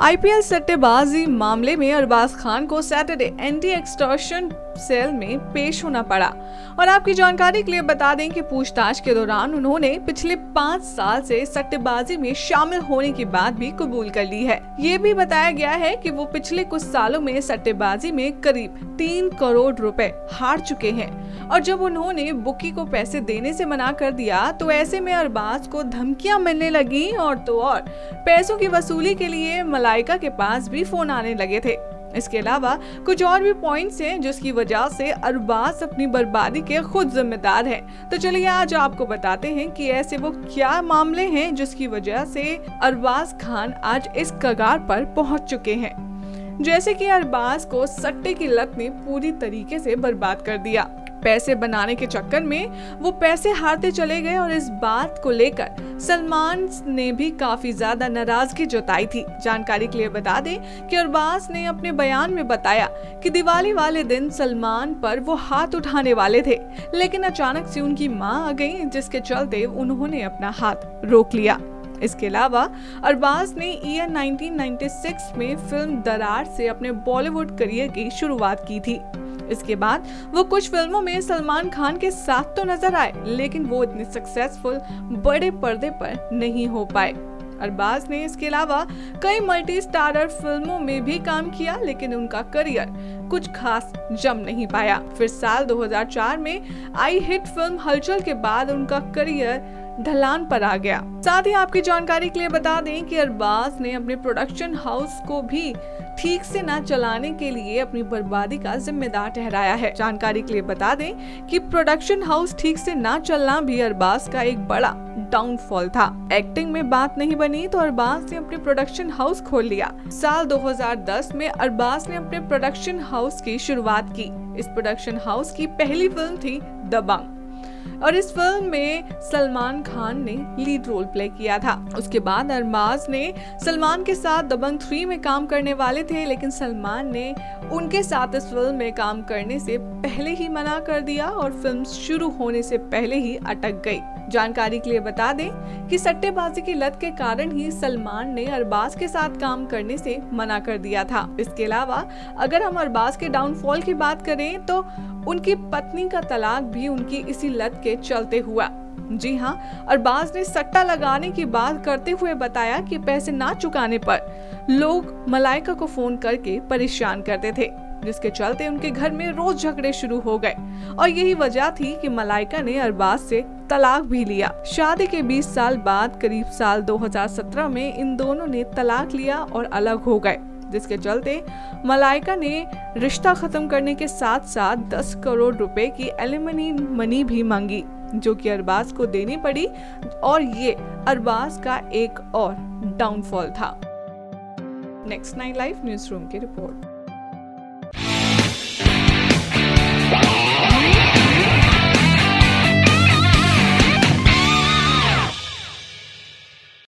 IPL सट्टेबाजी मामले में अरबाज खान को सैटरडे एंटी एक्सटॉर्शन सेल में पेश होना पड़ा। और आपकी जानकारी के लिए बता दें कि पूछताछ के दौरान उन्होंने पिछले पाँच साल से सट्टेबाजी में शामिल होने की बात भी कबूल कर ली है। ये भी बताया गया है कि वो पिछले कुछ सालों में सट्टेबाजी में करीब तीन करोड़ रुपए हार चुके हैं। और जब उन्होंने बुकी को पैसे देने से मना कर दिया तो ऐसे में अरबाज को धमकियाँ मिलने लगी और तो और। पैसों की वसूली के लिए मलाइका के पास भी फ़ोन आने लगे थे। इसके अलावा कुछ और भी पॉइंट्स हैं जिसकी वजह से अरबाज अपनी बर्बादी के खुद जिम्मेदार है। तो चलिए आज आपको बताते हैं कि ऐसे वो क्या मामले हैं जिसकी वजह से अरबाज खान आज इस कगार पर पहुँच चुके हैं। जैसे कि अरबाज को सट्टे की लत ने पूरी तरीके से बर्बाद कर दिया। पैसे बनाने के चक्कर में वो पैसे हारते चले गए और इस बात को लेकर सलमान ने भी काफ़ी ज़्यादा नाराज़गी जताई थी। जानकारी के लिए बता दें कि अरबाज ने अपने बयान में बताया कि दिवाली वाले दिन सलमान पर वो हाथ उठाने वाले थे, लेकिन अचानक से उनकी माँ आ गई, जिसके चलते उन्होंने अपना हाथ रोक लिया। इसके अलावा अरबाज ने ईयर 1996 में फ़िल्म दरार से अपने बॉलीवुड करियर की शुरुआत की थी। इसके बाद वो कुछ फ़िल्मों में सलमान खान के साथ तो नज़र आए, लेकिन वो इतने सक्सेसफुल बड़े पर्दे पर नहीं हो पाए। अरबाज ने इसके अलावा कई मल्टी स्टारर फ़िल्मों में भी काम किया, लेकिन उनका करियर कुछ खास जम नहीं पाया। फिर साल 2004 में आई हिट फ़िल्म हलचल के बाद उनका करियर ढलान पर आ गया। साथ ही आपकी जानकारी के लिए बता दें कि अरबाज ने अपने प्रोडक्शन हाउस को भी ठीक से न चलाने के लिए अपनी बर्बादी का जिम्मेदार ठहराया है। जानकारी के लिए बता दें कि प्रोडक्शन हाउस ठीक से न चलना भी अरबाज का एक बड़ा डाउनफॉल था। एक्टिंग में बात नहीं बनी तो अरबाज ने अपने प्रोडक्शन हाउस खोल लिया। साल 2010 में अरबाज ने अपने प्रोडक्शन हाउस की शुरुआत की। इस प्रोडक्शन हाउस की पहली फ़िल्म थी दबंग और इस फ़िल्म में सलमान खान ने लीड रोल प्ले किया था। उसके बाद अरमाज ने सलमान के साथ दबंग थ्री में काम करने वाले थे, लेकिन सलमान ने उनके साथ इस फ़िल्म में काम करने से पहले ही मना कर दिया और फ़िल्म शुरू होने से पहले ही अटक गई। जानकारी के लिए बता दें कि सट्टेबाजी की लत के कारण ही सलमान ने अरबाज के साथ काम करने से मना कर दिया था। इसके अलावा, अगर हम अरबाज के डाउनफॉल की बात करें तो उनकी पत्नी का तलाक भी उनकी इसी लत के चलते हुआ। जी हाँ अरबाज ने सट्टा लगाने की बात करते हुए बताया कि पैसे ना चुकाने पर लोग मलाइका को फ़ोन करके परेशान करते थे, जिसके चलते उनके घर में रोज झगड़े शुरू हो गए। और यही वजह थी कि मलाइका ने अरबाज से तलाक भी लिया। शादी के 20 साल बाद, करीब साल 2017 में इन दोनों ने तलाक लिया और अलग हो गए, जिसके चलते मलाइका ने रिश्ता खत्म करने के साथ साथ 10 करोड़ रुपए की एलिमनी मनी भी मांगी, जो कि अरबाज को देनी पड़ी और ये अरबाज का एक और डाउनफॉल था। Next nine life newsroom की रिपोर्ट।